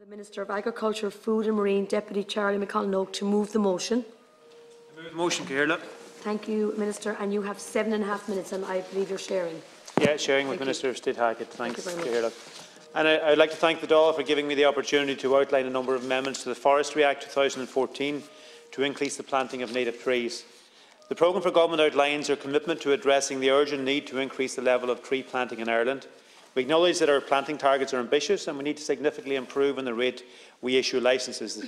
The Minister of Agriculture, Food and Marine, Deputy Charlie McConalogue, to move the motion. Move the motion, Cahill. Thank you, Minister, and you have seven and a half minutes, and I believe you're sharing. Yeah, sharing with Thank you. Minister of State Hackett. Thanks, Thank you very Cahill. And I, I'd like to thank the Dáil for giving me the opportunity to outline a number of amendments to the Forestry Act 2014 to increase the planting of native trees. The programme for government outlines our commitment to addressing the urgent need to increase the level of tree planting in Ireland. We acknowledge that our planting targets are ambitious and we need to significantly improve on the rate we issue licences.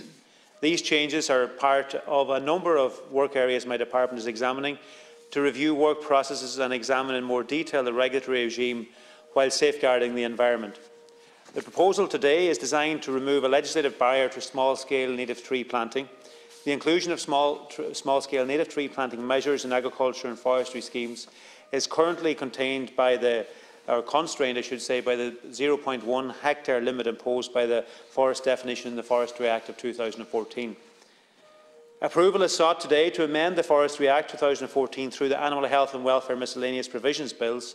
These changes are part of a number of work areas my department is examining to review work processes and examine in more detail the regulatory regime while safeguarding the environment. The proposal today is designed to remove a legislative barrier to small-scale native tree planting. The inclusion of small-scale small native tree planting measures in agriculture and forestry schemes is currently contained by the or constrained, I should say, by the 0.1 hectare limit imposed by the forest definition in the Forestry Act of 2014. Approval is sought today to amend the Forestry Act 2014 through the Animal Health and Welfare Miscellaneous Provisions Bills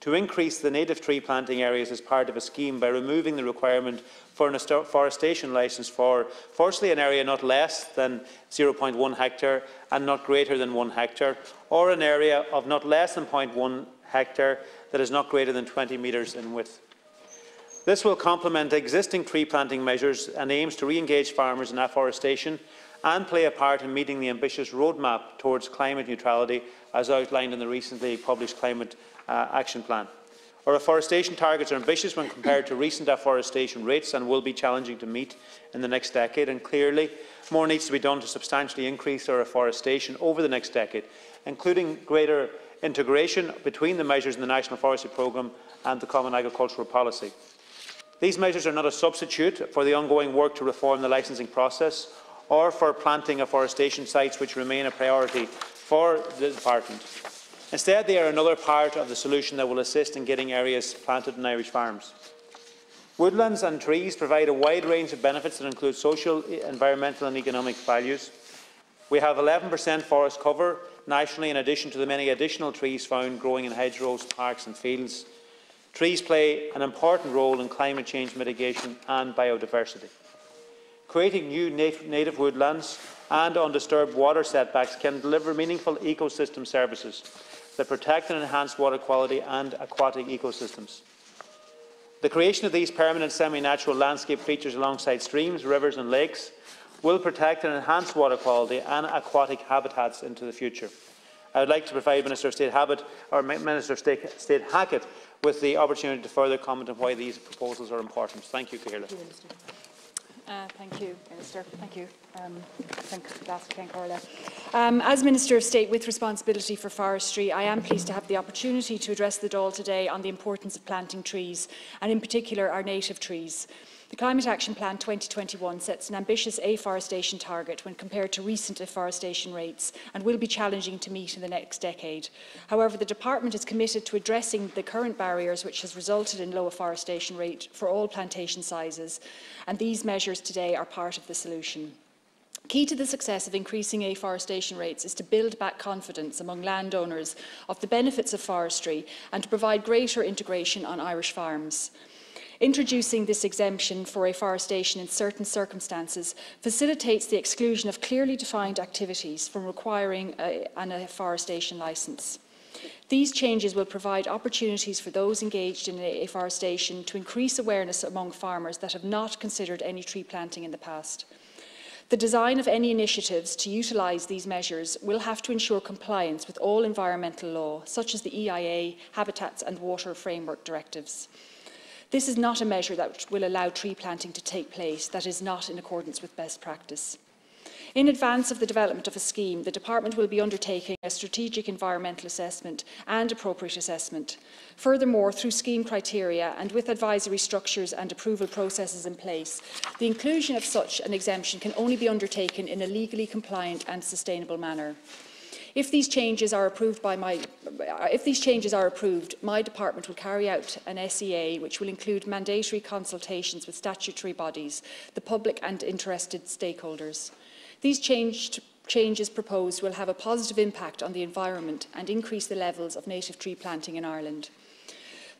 to increase the native tree planting areas as part of a scheme by removing the requirement for an forestation licence for, firstly, an area not less than 0.1 hectare and not greater than 1 hectare, or an area of not less than 0.1 hectare that is not greater than 20 metres in width. This will complement existing tree planting measures and aims to re-engage farmers in afforestation and play a part in meeting the ambitious roadmap towards climate neutrality as outlined in the recently published Climate uh, Action Plan. Our afforestation targets are ambitious when compared to recent afforestation rates and will be challenging to meet in the next decade. And clearly, more needs to be done to substantially increase our afforestation over the next decade, including greater integration between the measures in the National Forestry Programme and the Common Agricultural Policy. These measures are not a substitute for the ongoing work to reform the licensing process or for planting afforestation sites which remain a priority for the Department. Instead, they are another part of the solution that will assist in getting areas planted on Irish farms. Woodlands and trees provide a wide range of benefits that include social, environmental and economic values. We have 11% forest cover nationally in addition to the many additional trees found growing in hedgerows, parks and fields. Trees play an important role in climate change mitigation and biodiversity. Creating new nat native woodlands and undisturbed water setbacks can deliver meaningful ecosystem services that protect and enhance water quality and aquatic ecosystems. The creation of these permanent semi-natural landscape features alongside streams, rivers and lakes will protect and enhance water quality and aquatic habitats into the future. I would like to provide Minister of State, Habit, Minister of State, State Hackett with the opportunity to further comment on why these proposals are important. Thank you, Cahill. Uh, thank you, Minister. Thank you. Um, thank, um, as Minister of State with responsibility for forestry, I am pleased to have the opportunity to address the Dáil today on the importance of planting trees, and in particular our native trees. The Climate Action Plan 2021 sets an ambitious afforestation target when compared to recent afforestation rates and will be challenging to meet in the next decade. However, the Department is committed to addressing the current barriers which has resulted in low afforestation rate for all plantation sizes, and these measures today are part of the solution. Key to the success of increasing afforestation rates is to build back confidence among landowners of the benefits of forestry and to provide greater integration on Irish farms. Introducing this exemption for afforestation in certain circumstances facilitates the exclusion of clearly defined activities from requiring a, an afforestation licence. These changes will provide opportunities for those engaged in afforestation to increase awareness among farmers that have not considered any tree planting in the past. The design of any initiatives to utilise these measures will have to ensure compliance with all environmental law, such as the EIA, Habitats and Water Framework Directives. This is not a measure that will allow tree planting to take place that is not in accordance with best practice. In advance of the development of a scheme, the Department will be undertaking a strategic environmental assessment and appropriate assessment. Furthermore, through scheme criteria and with advisory structures and approval processes in place, the inclusion of such an exemption can only be undertaken in a legally compliant and sustainable manner. If these changes are approved by my, if these changes are approved, my department will carry out an SEA which will include mandatory consultations with statutory bodies, the public and interested stakeholders. These changed changes proposed will have a positive impact on the environment and increase the levels of native tree planting in Ireland.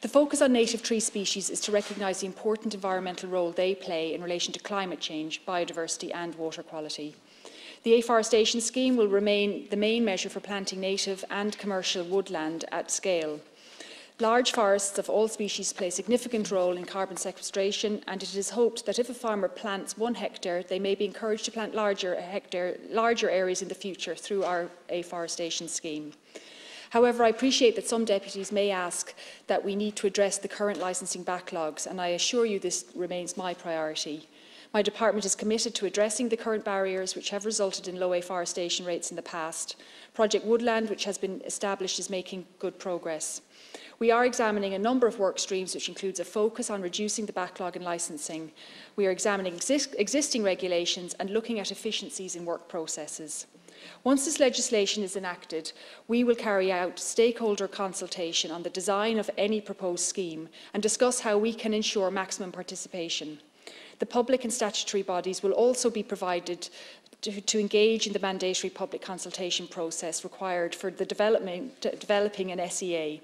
The focus on native tree species is to recognise the important environmental role they play in relation to climate change, biodiversity and water quality. The afforestation scheme will remain the main measure for planting native and commercial woodland at scale. Large forests of all species play a significant role in carbon sequestration and it is hoped that if a farmer plants one hectare, they may be encouraged to plant larger, hectare, larger areas in the future through our afforestation scheme. However, I appreciate that some deputies may ask that we need to address the current licensing backlogs, and I assure you this remains my priority. My department is committed to addressing the current barriers which have resulted in low afforestation rates in the past. Project Woodland, which has been established, is making good progress. We are examining a number of work streams, which includes a focus on reducing the backlog in licensing. We are examining exist existing regulations and looking at efficiencies in work processes. Once this legislation is enacted, we will carry out stakeholder consultation on the design of any proposed scheme and discuss how we can ensure maximum participation. The public and statutory bodies will also be provided to, to engage in the mandatory public consultation process required for the development, developing an SEA.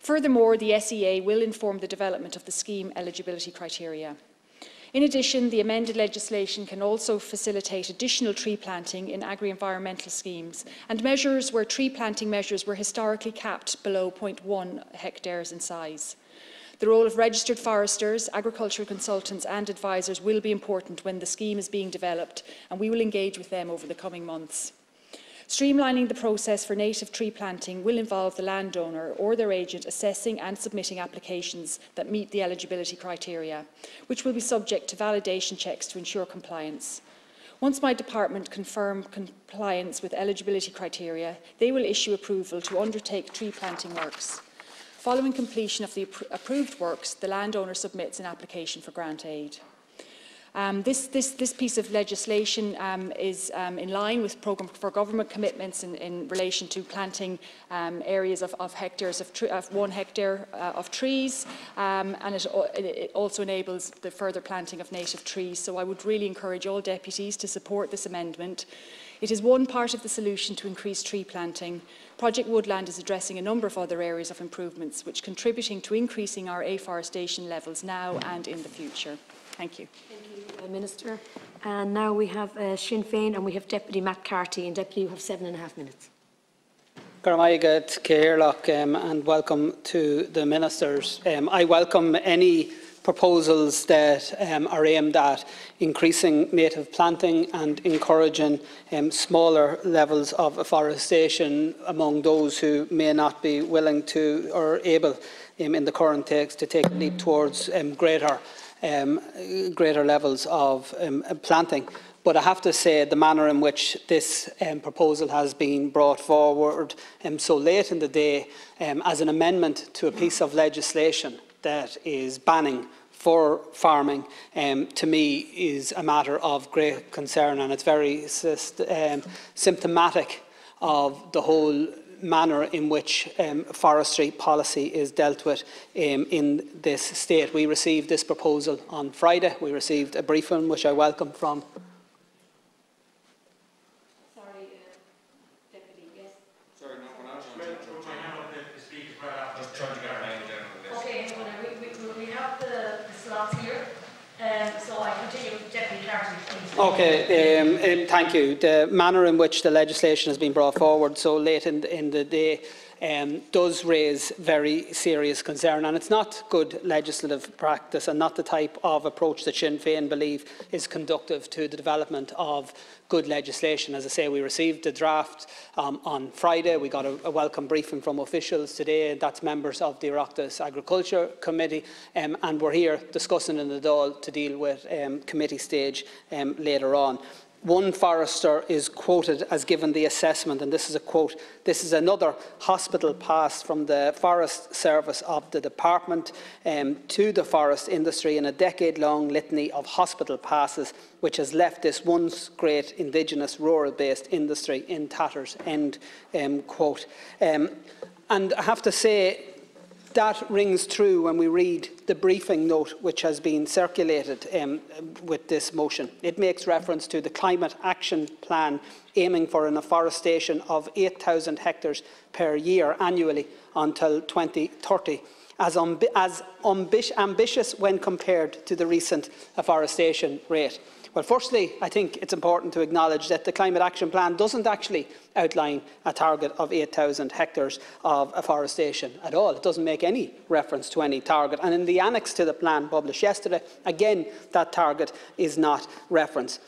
Furthermore, the SEA will inform the development of the scheme eligibility criteria. In addition, the amended legislation can also facilitate additional tree planting in agri-environmental schemes and measures where tree planting measures were historically capped below 0.1 hectares in size. The role of registered foresters, agricultural consultants and advisors will be important when the scheme is being developed and we will engage with them over the coming months. Streamlining the process for native tree planting will involve the landowner or their agent assessing and submitting applications that meet the eligibility criteria, which will be subject to validation checks to ensure compliance. Once my department confirm compliance with eligibility criteria, they will issue approval to undertake tree planting works. Following completion of the approved works, the landowner submits an application for grant aid. Um, this, this, this piece of legislation um, is um, in line with Programme for Government commitments in, in relation to planting um, areas of, of hectares of, of one hectare uh, of trees um, and it, it also enables the further planting of native trees. So I would really encourage all deputies to support this amendment. It is one part of the solution to increase tree planting. Project Woodland is addressing a number of other areas of improvements which contributing to increasing our afforestation levels now and in the future. Thank you. uh, Minister. And now we have uh, Sinn Féin and we have Deputy Matt Carthy. And Deputy, you have seven and a half minutes. Garmaigat Cairlock um, and welcome to the ministers. Um, I welcome any proposals that um, are aimed at increasing native planting and encouraging um, smaller levels of afforestation among those who may not be willing to or able um, in the current text to take a leap towards um, greater um, greater levels of planting. But I have to say the manner in which this um, proposal has been brought forward um, so late in the day um, as an amendment to a piece of legislation that is banning fur farming um, to me is a matter of great concern and it's very um, symptomatic of the whole manner in which um, forestry policy is dealt with um, in this state. We received this proposal on Friday. We received a briefing, which I welcome from Okay, um, um, thank you. The manner in which the legislation has been brought forward so late in, in the day um, does raise very serious concern and it's not good legislative practice and not the type of approach that Sinn Féin believe is conductive to the development of good legislation. As I say, we received the draft um, on Friday. We got a, a, welcome briefing from officials today. That's members of the Oireachtas Agriculture Committee. Um, and we're here discussing in the Dáil to deal with um, committee stage um, later on one forester is quoted as given the assessment, and this is a quote, this is another hospital pass from the Forest Service of the Department um, to the forest industry in a decade-long litany of hospital passes which has left this once great indigenous rural-based industry in tatters, end um, quote. Um, and I have to say, that rings true when we read the briefing note which has been circulated um, with this motion. It makes reference to the Climate Action Plan aiming for an afforestation of 8,000 hectares per year annually until 2030 as, ambi as ambi ambitious when compared to the recent afforestation rate? Well, firstly, I think it's important to acknowledge that the Climate Action Plan doesn't actually outline a target of 8,000 hectares of afforestation at all. It doesn't make any reference to any target. And in the annex to the plan published yesterday, again, that target is not referenced.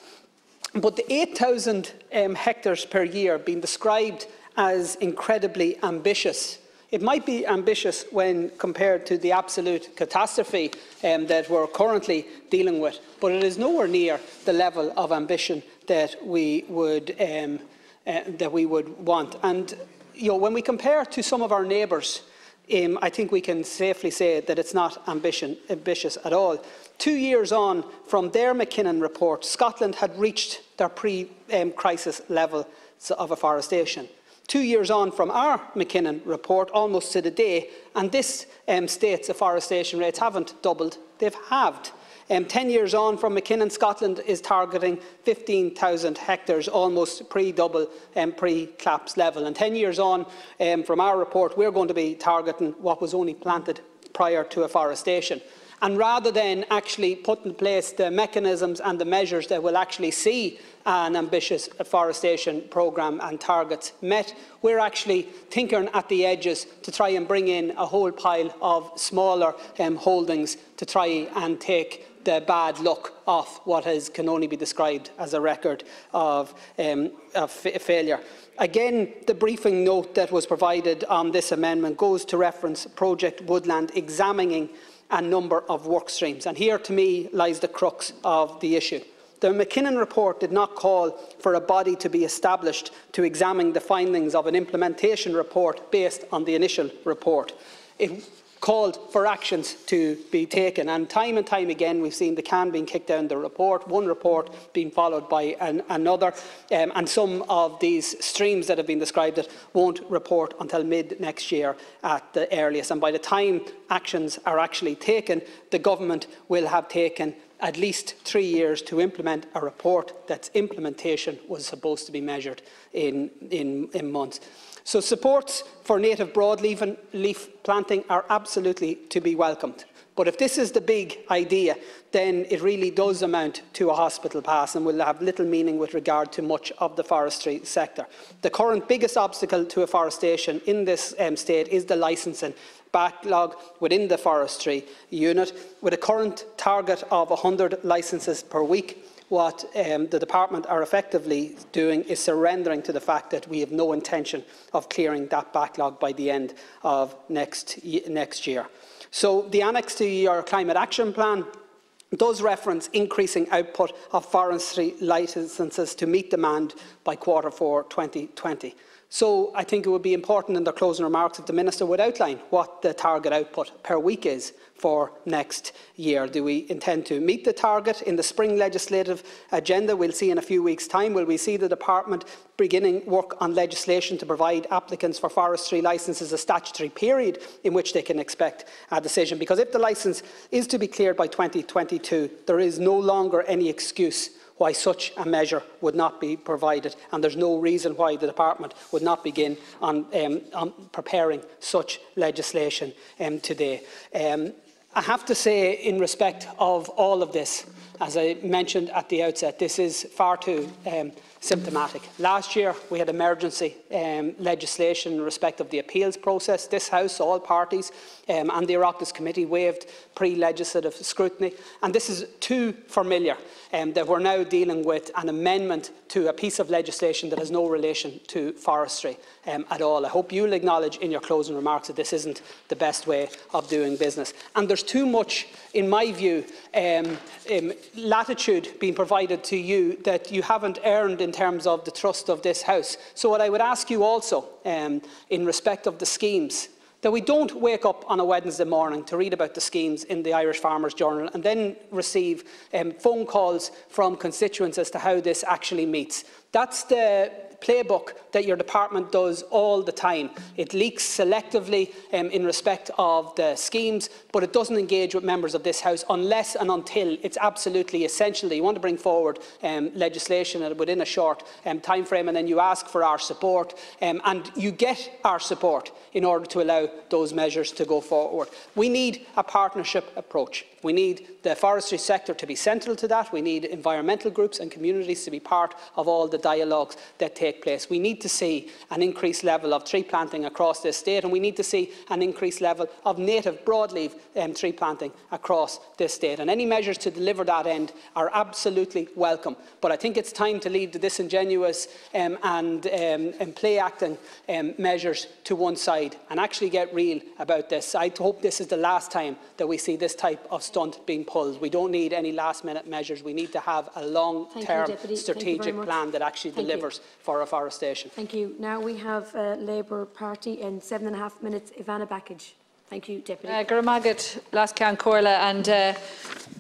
But the 8,000 um, hectares per year being described as incredibly ambitious it might be ambitious when compared to the absolute catastrophe um, that we're currently dealing with, but it is nowhere near the level of ambition that we would, um, uh, that we would want. And you know, when we compare to some of our neighbours, um, I think we can safely say that it's not ambition, ambitious at all. Two years on from their Mackinnon report, Scotland had reached their pre-crisis um, level of afforestation two years on from our Mackinnon report, almost to the day, and this um, states afforestation rates haven't doubled, they've halved. Um, 10 years on from Mackinnon, Scotland is targeting 15,000 hectares, almost pre-double and um, pre-collapse level. And 10 years on um, from our report, we're going to be targeting what was only planted prior to afforestation. And rather than actually put in place the mechanisms and the measures that will actually see an ambitious afforestation programme and targets met, we're actually tinkering at the edges to try and bring in a whole pile of smaller um, holdings to try and take the bad luck off what is, can only be described as a record of, um, of failure. Again, the briefing note that was provided on this amendment goes to reference Project Woodland examining a number of work streams. And here, to me, lies the crux of the issue. The Mackinnon report did not call for a body to be established to examine the findings of an implementation report based on the initial report. It called for actions to be taken. And time and time again, we've seen the can being kicked down the report, one report being followed by an, another, um, and some of these streams that have been described that won't report until mid next year at the earliest. And by the time actions are actually taken, the government will have taken at least three years to implement a report that's implementation was supposed to be measured in, in, in months. So supports for native broadleaf leaf planting are absolutely to be welcomed. But if this is the big idea, then it really does amount to a hospital pass and will have little meaning with regard to much of the forestry sector. The current biggest obstacle to afforestation in this um, state is the licensing backlog within the forestry unit, with a current target of 100 licences per week what um, the department are effectively doing is surrendering to the fact that we have no intention of clearing that backlog by the end of next, next year. So the annex to your climate action plan does reference increasing output of forestry licences to meet demand by quarter four 2020. So I think it would be important in their closing remarks if the Minister would outline what the target output per week is for next year. Do we intend to meet the target in the spring legislative agenda? We'll see in a few weeks' time. Will we see the Department beginning work on legislation to provide applicants for forestry licences a statutory period in which they can expect a decision? Because if the licence is to be cleared by 2022, there is no longer any excuse why such a measure would not be provided, and there's no reason why the Department would not begin on, um, on preparing such legislation um, today. Um, I have to say, in respect of all of this, as I mentioned at the outset, this is far too um, symptomatic. Last year, we had emergency um, legislation in respect of the appeals process. This House, all parties, um, and the Oireachtas Committee waived pre-legislative scrutiny. And this is too familiar um, that we're now dealing with an amendment to a piece of legislation that has no relation to forestry um, at all. I hope you'll acknowledge in your closing remarks that this isn't the best way of doing business. And there's too much, in my view, um, um, latitude being provided to you that you haven't earned in terms of the trust of this House. So what I would ask you also, um, in respect of the schemes, that we don't wake up on a Wednesday morning to read about the schemes in the Irish Farmers Journal and then receive um, phone calls from constituents as to how this actually meets. That's the playbook that your department does all the time. It leaks selectively um, in respect of the schemes, but it doesn't engage with members of this House unless and until it's absolutely essential that you want to bring forward um, legislation within a short um, time frame and then you ask for our support um, and you get our support in order to allow those measures to go forward. We need a partnership approach. We need the forestry sector to be central to that. We need environmental groups and communities to be part of all the dialogues that take place. We need to see an increased level of tree planting across this state and we need to see an increased level of native broadleaf um, tree planting across this state. And any measures to deliver that end are absolutely welcome. But I think it's time to leave the disingenuous um, and, um, and play acting um, measures to one side and actually get real about this. I hope this is the last time that we see this type of stunt being pulled. We don't need any last-minute measures. We need to have a long-term Deputy. Thank you very strategic plan that actually Thank you. delivers for afforestation. Thank you. Now we have uh, Labour Party in seven and a half minutes. Ivana Bacik. Thank you, Deputy. Uh, Gurmagat, Lascan Corla, and uh,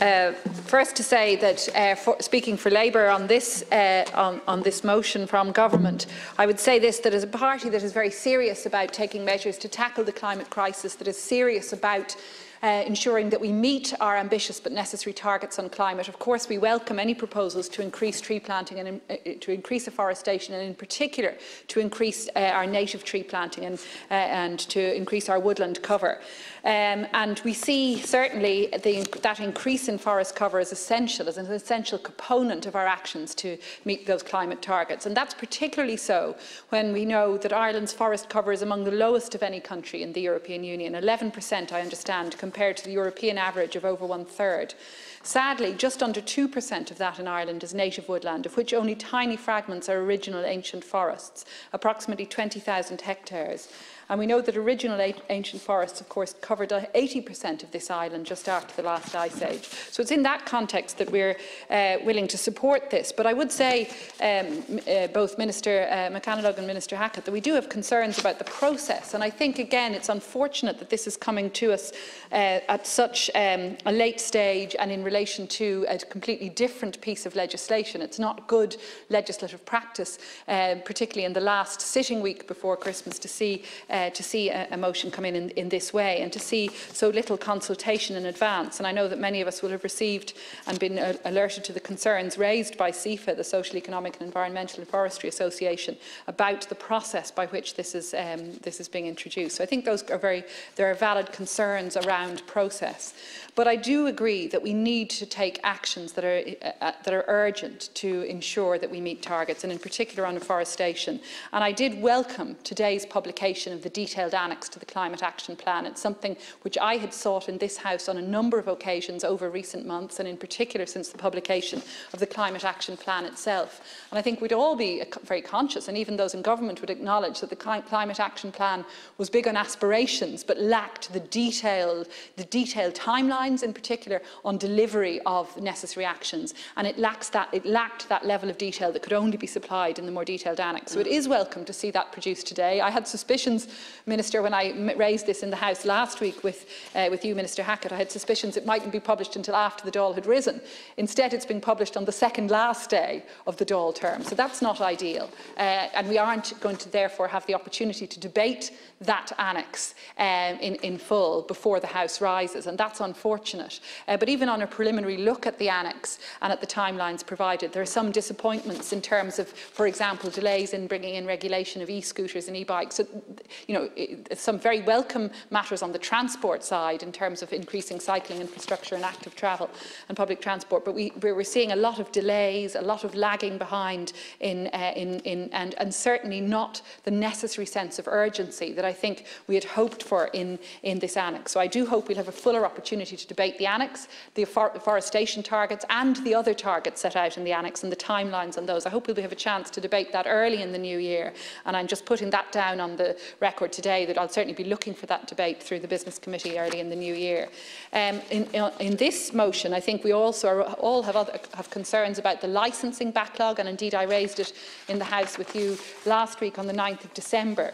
uh, first to say that uh, for, speaking for Labour on this uh, on, on this motion from government, I would say this: that as a party that is very serious about taking measures to tackle the climate crisis, that is serious about uh, ensuring that we meet our ambitious but necessary targets on climate. Of course, we welcome any proposals to increase tree planting and uh, to increase afforestation and in particular to increase uh, our native tree planting and, uh, and to increase our woodland cover. Um, and we see certainly the, that increase in forest cover is essential, as an essential component of our actions to meet those climate targets. And that's particularly so when we know that Ireland's forest cover is among the lowest of any country in the European Union, 11% I understand, compared to the European average of over one third. Sadly, just under 2% of that in Ireland is native woodland, of which only tiny fragments are original ancient forests, approximately 20,000 hectares. And we know that original ancient forests, of course, covered 80% of this island just after the last ice age. So it's in that context that we're uh, willing to support this. But I would say, um, uh, both Minister uh, and Minister Hackett, that we do have concerns about the process. And I think, again, it's unfortunate that this is coming to us uh, at such um, a late stage and in relation to a completely different piece of legislation. It's not good legislative practice, uh, particularly in the last sitting week before Christmas, to see uh, uh, to see a, a motion come in, in in this way and to see so little consultation in advance. And I know that many of us will have received and been uh, alerted to the concerns raised by SEEFA, the Social, Economic and Environmental and Forestry Association, about the process by which this is, um, this is being introduced. So I think those are very, there are valid concerns around process. But I do agree that we need to take actions that are, uh, uh, that are urgent to ensure that we meet targets, and in particular on afforestation. And I did welcome today's publication of the detailed annex to the Climate Action Plan. It's something which I had sought in this House on a number of occasions over recent months, and in particular since the publication of the Climate Action Plan itself. And I think we'd all be very conscious, and even those in government would acknowledge that the Climate Action Plan was big on aspirations, but lacked the detailed, the detailed timelines in particular on delivery of necessary actions and it lacks that it lacked that level of detail that could only be supplied in the more detailed annex so it is welcome to see that produced today i had suspicions minister when i raised this in the house last week with uh, with you minister hackett i had suspicions it mightn't be published until after the Dáil had risen instead it's been published on the second last day of the Dáil term so that's not ideal uh, and we aren't going to therefore have the opportunity to debate that annex um, in, in full before the House rises, and that's unfortunate. Uh, but even on a preliminary look at the annex and at the timelines provided, there are some disappointments in terms of, for example, delays in bringing in regulation of e-scooters and e-bikes. So, you know, some very welcome matters on the transport side in terms of increasing cycling infrastructure and active travel and public transport, but we, we're seeing a lot of delays, a lot of lagging behind in, uh, in, in, and, and certainly not the necessary sense of urgency that I think we had hoped for in, in this annex. So I do hope we'll have a fuller opportunity to debate the annex, the afforestation targets and the other targets set out in the annex and the timelines on those. I hope we'll have a chance to debate that early in the new year. And I'm just putting that down on the record today that I'll certainly be looking for that debate through the Business Committee early in the new year. Um, in, in this motion, I think we also are, all have, other, have concerns about the licensing backlog, and indeed I raised it in the House with you last week on the 9th of December.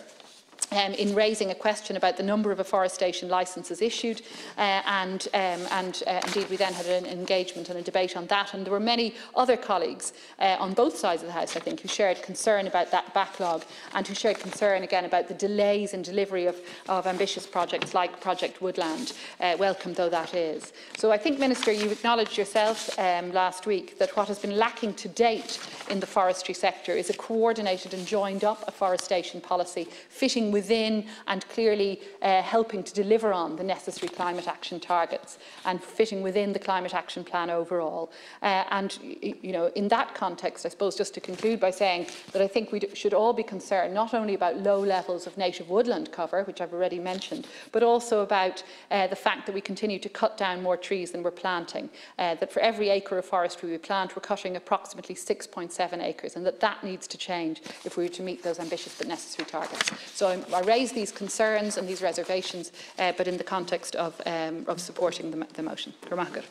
Um, in raising a question about the number of afforestation licences issued uh, and, um, and uh, indeed we then had an engagement and a debate on that and there were many other colleagues uh, on both sides of the House I think who shared concern about that backlog and who shared concern again about the delays in delivery of, of ambitious projects like Project Woodland, uh, welcome though that is. So I think Minister you acknowledged yourself um, last week that what has been lacking to date in the forestry sector is a coordinated and joined up afforestation policy fitting within and clearly uh, helping to deliver on the necessary climate action targets and fitting within the climate action plan overall. Uh, and, you know, in that context, I suppose just to conclude by saying that I think we should all be concerned not only about low levels of native woodland cover, which I've already mentioned, but also about uh, the fact that we continue to cut down more trees than we're planting, uh, that for every acre of forestry we plant, we're cutting approximately 6.7 acres, and that that needs to change if we were to meet those ambitious but necessary targets. So I, I raise these concerns and these reservations, uh, but in the context of, um, of supporting the, the motion. Cormac.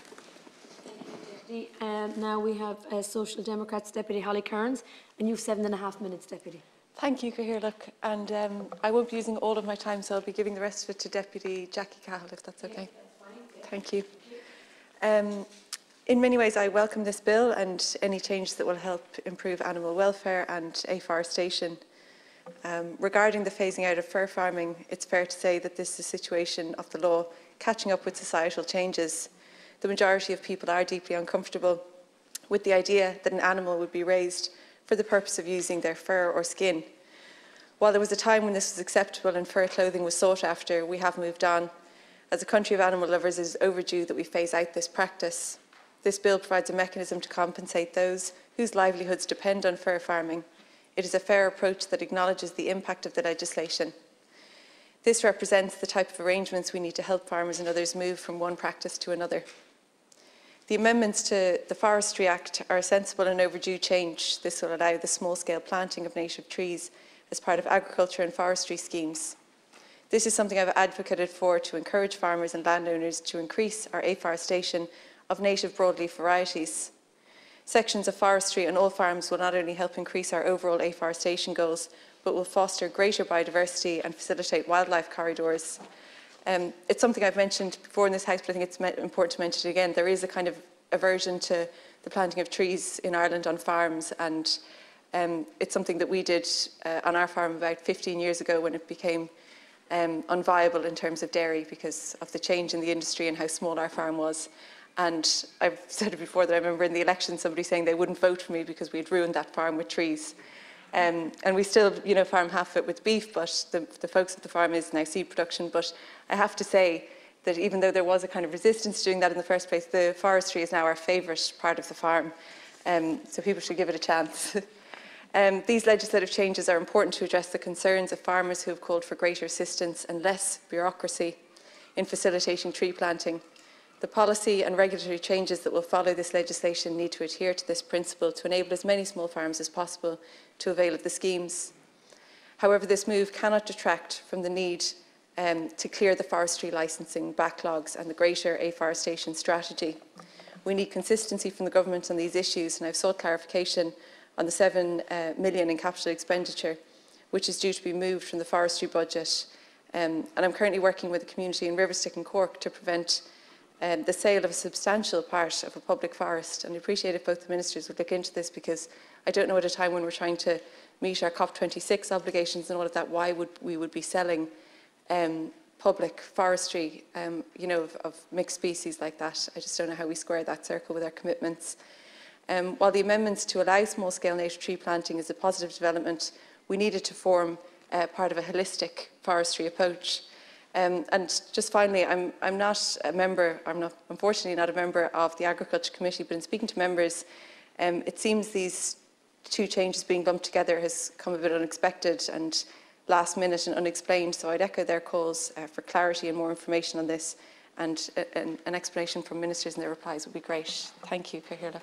Um, now we have uh, Social Democrats Deputy Holly Cairns, and you have seven and a half minutes, Deputy. Thank you, Cahirlook. And um, I won't be using all of my time, so I'll be giving the rest of it to Deputy Jackie Cahill, if that's okay. Thank you. Um, in many ways, I welcome this bill and any changes that will help improve animal welfare and afforestation. Um, regarding the phasing out of fur farming, it's fair to say that this is a situation of the law catching up with societal changes. The majority of people are deeply uncomfortable with the idea that an animal would be raised for the purpose of using their fur or skin. While there was a time when this was acceptable and fur clothing was sought after, we have moved on. As a country of animal lovers, it is overdue that we phase out this practice. This bill provides a mechanism to compensate those whose livelihoods depend on fur farming. It is a fair approach that acknowledges the impact of the legislation. This represents the type of arrangements we need to help farmers and others move from one practice to another. The amendments to the Forestry Act are a sensible and overdue change. This will allow the small-scale planting of native trees as part of agriculture and forestry schemes. This is something I've advocated for to encourage farmers and landowners to increase our afforestation of native broadleaf varieties. Sections of forestry on all farms will not only help increase our overall afforestation goals, but will foster greater biodiversity and facilitate wildlife corridors. Um, it's something I've mentioned before in this House, but I think it's important to mention it again. There is a kind of aversion to the planting of trees in Ireland on farms, and um, it's something that we did uh, on our farm about 15 years ago when it became um, unviable in terms of dairy because of the change in the industry and how small our farm was. And I've said it before that I remember in the election somebody saying they wouldn't vote for me because we had ruined that farm with trees. Um, and we still, you know, farm half of it with beef, but the, the of the farm is now seed production. But I have to say that even though there was a kind of resistance to doing that in the first place, the forestry is now our favourite part of the farm. Um, so people should give it a chance. um, these legislative changes are important to address the concerns of farmers who have called for greater assistance and less bureaucracy in facilitating tree planting. The policy and regulatory changes that will follow this legislation need to adhere to this principle to enable as many small farms as possible to avail of the schemes. However, this move cannot detract from the need um, to clear the forestry licensing backlogs and the greater afforestation strategy. We need consistency from the government on these issues, and I've sought clarification on the 7 uh, million in capital expenditure, which is due to be moved from the forestry budget. Um, and I'm currently working with the community in Riverstick and Cork to prevent um, the sale of a substantial part of a public forest. And I appreciate if both the ministers would look into this because I don't know at a time when we're trying to meet our COP26 obligations and all of that, why would we would be selling um, public forestry, um, you know, of, of mixed species like that. I just don't know how we square that circle with our commitments. Um, while the amendments to allow small-scale native tree planting is a positive development, we needed to form uh, part of a holistic forestry approach. Um, and just finally, I'm, I'm not a member, I'm not, unfortunately not a member of the Agriculture Committee, but in speaking to members, um, it seems these two changes being lumped together has come a bit unexpected and last minute and unexplained. So I'd echo their calls uh, for clarity and more information on this and uh, an, an, explanation from ministers and their replies would be great. Thank you, Cahirlock.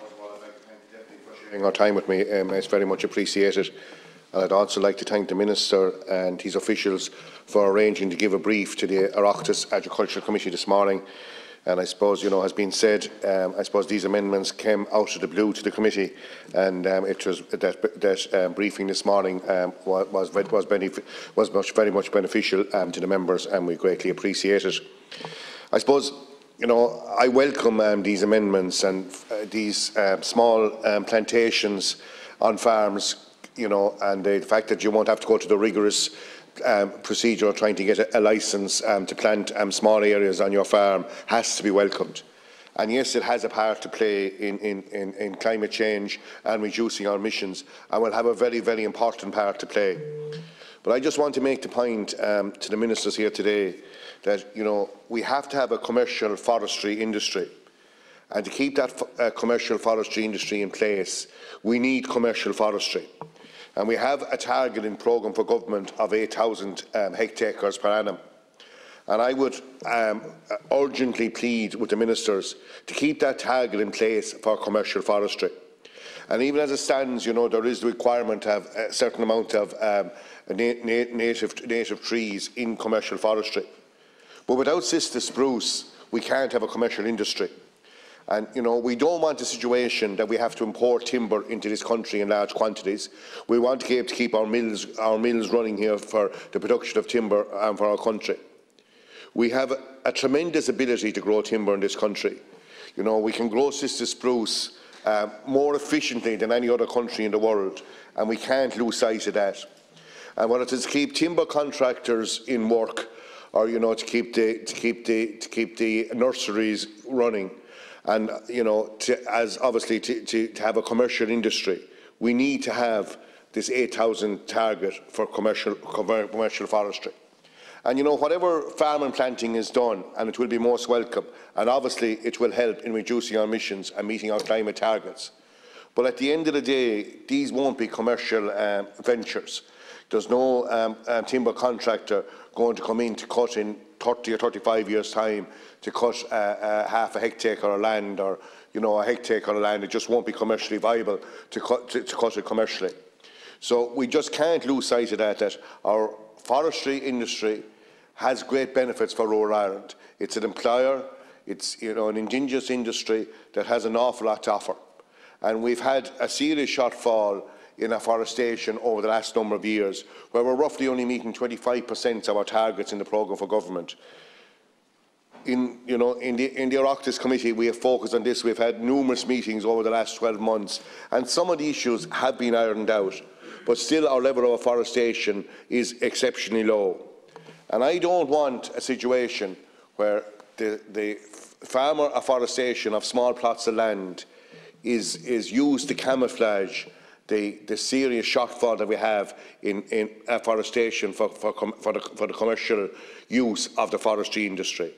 Thank you for sharing our time with me. Um, it's very much appreciated. And I'd also like to thank the Minister and his officials for arranging to give a brief to the Oireachtas Agricultural Committee this morning. And I suppose, you know, has been said, um, I suppose these amendments came out of the blue to the committee, and um, it was that, that um, briefing this morning um, was was, was, was much, very much beneficial um, to the members, and we greatly appreciate it. I suppose, you know, I welcome um, these amendments and uh, these um, small um, plantations on farms, you know, and the fact that you won't have to go to the rigorous um, procedure of trying to get a, a licence um, to plant um, small areas on your farm has to be welcomed. And yes, it has a part to play in, in, in, in climate change and reducing our emissions, and will have a very, very important part to play. But I just want to make the point um, to the ministers here today that you know we have to have a commercial forestry industry, and to keep that uh, commercial forestry industry in place, we need commercial forestry. And we have a target in programme for government of 8,000 um, hectares per annum. And I would um, urgently plead with the ministers to keep that target in place for commercial forestry. And even as it stands, you know, there is the requirement to have a certain amount of um, na na native, native trees in commercial forestry. But without Sitka spruce, we can't have a commercial industry. And, you know, we don't want a situation that we have to import timber into this country in large quantities. We want to be able to keep our mills, our mills running here for the production of timber and for our country. We have a, a tremendous ability to grow timber in this country. You know, we can grow Sitka spruce uh, more efficiently than any other country in the world, and we can't lose sight of that. And whether it is to keep timber contractors in work, or you know, to keep the to keep the to keep the nurseries running, and you know, to, as obviously to, to, to have a commercial industry, we need to have this 8,000 target for commercial, commercial forestry. And you know, whatever farm and planting is done, and it will be most welcome, and obviously it will help in reducing our emissions and meeting our climate targets. But at the end of the day, these won't be commercial um, ventures. There's no um, um, timber contractor going to come in to cut in 30 or 35 years' time to cut uh, uh, half a hectare of land or you know, a hectare of land. It just won't be commercially viable to cut, to, to cut it commercially. So we just can't lose sight of that, that our forestry industry has great benefits for rural Ireland. It's an employer, it's you know, an indigenous industry that has an awful lot to offer. And we've had a serious shortfall in afforestation over the last number of years, where we're roughly only meeting 25% of our targets in the programme for government. In, you know, in, the, in the Oireachtas committee, we have focused on this. We've had numerous meetings over the last 12 months, and some of the issues have been ironed out, but still our level of afforestation is exceptionally low. And I don't want a situation where the, the farmer afforestation of small plots of land is, is used to camouflage the, the serious shortfall that we have in, in afforestation for, for, for, the, for the commercial use of the forestry industry.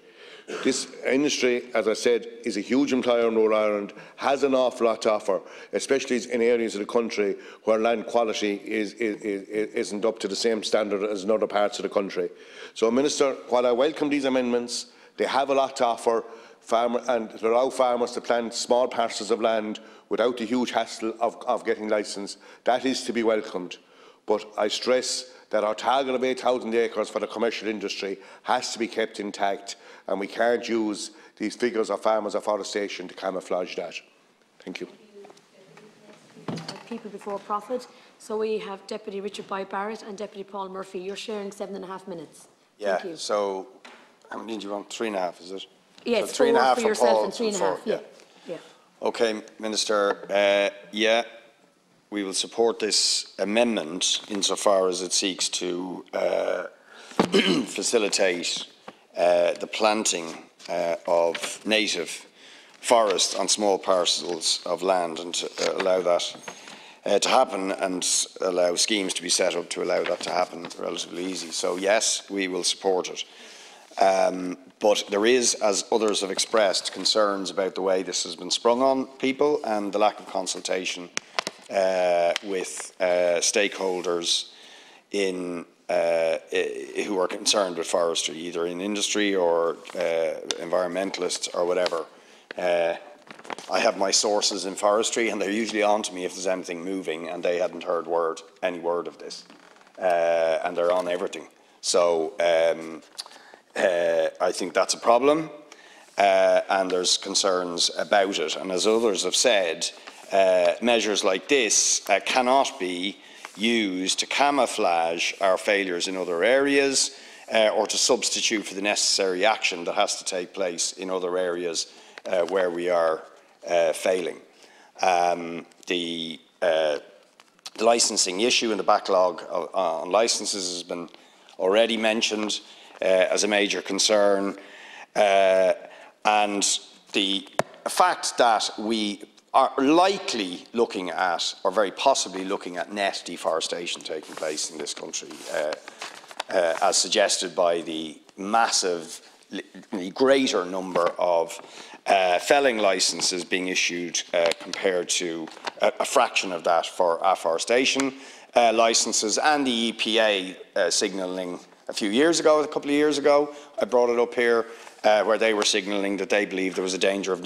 This industry, as I said, is a huge employer in Rural Ireland, has an awful lot to offer, especially in areas of the country where land quality is, is, isn't up to the same standard as in other parts of the country. So, Minister, while I welcome these amendments, they have a lot to offer farmer, and allow farmers to plant small parcels of land without the huge hassle of, of getting licence, that is to be welcomed. But I stress that our target of 8,000 acres for the commercial industry has to be kept intact and we can't use these figures of farmers afforestation to camouflage that. Thank you. People before profit. So we have Deputy Richard Boyd Barrett and Deputy Paul Murphy. You're sharing seven and a half minutes. Yeah, Thank you. so how many do you want? Three and a half, is it? Yes, so three and a four half for for yourself Paul and three and a four, half. Yeah. yeah. Okay, Minister, uh, yeah, we will support this amendment insofar as it seeks to uh, facilitate uh, the planting uh, of native forest on small parcels of land and to uh, allow that uh, to happen and allow schemes to be set up to allow that to happen relatively easy. So yes, we will support it. Um, but there is, as others have expressed, concerns about the way this has been sprung on people and the lack of consultation uh, with uh, stakeholders in uh, who are concerned with forestry, either in industry or uh, environmentalists or whatever. Uh, I have my sources in forestry, and they're usually on to me if there's anything moving, and they hadn't heard word any word of this, uh, and they're on everything. So um, uh, I think that's a problem. uh, and there's concerns about it. And as others have said, uh, measures like this uh, cannot be used to camouflage our failures in other areas uh, or to substitute for the necessary action that has to take place in other areas uh, where we are failing. Um, the, the licensing issue and the backlog of, on licences has been already mentioned as a major concern. Uh, and the fact that we are likely looking at, or very possibly looking at net deforestation taking place in this country, uh, uh, as suggested by the massive, the greater number of uh, felling licences being issued uh, compared to a, a, fraction of that for afforestation uh, licences and the EPA uh, signalling a few years ago, a couple of years ago, I brought it up here, uh, where they were signalling that they believed there was a danger of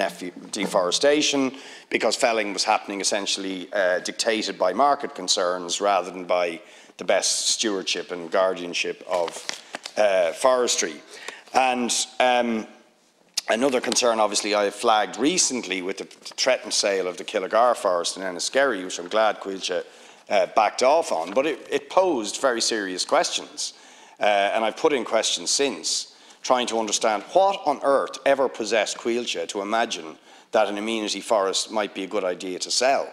deforestation because felling was happening essentially uh, dictated by market concerns rather than by the best stewardship and guardianship of uh, forestry. And um, another concern, obviously, I flagged recently with the threatened sale of the Killigar forest in Enniskerry, which I'm glad Coillte uh, backed off on, but it, it posed very serious questions. Uh, and I've put in questions since trying to understand what on earth ever possessed Coillte to imagine that an amenity forest might be a good idea to sell